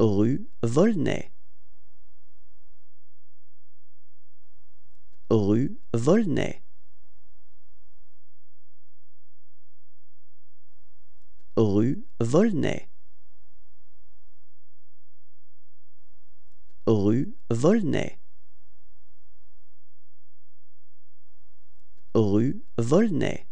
Rue Volnay. Rue Volnay. Rue Volnay. Rue Volnay. Rue Volnay.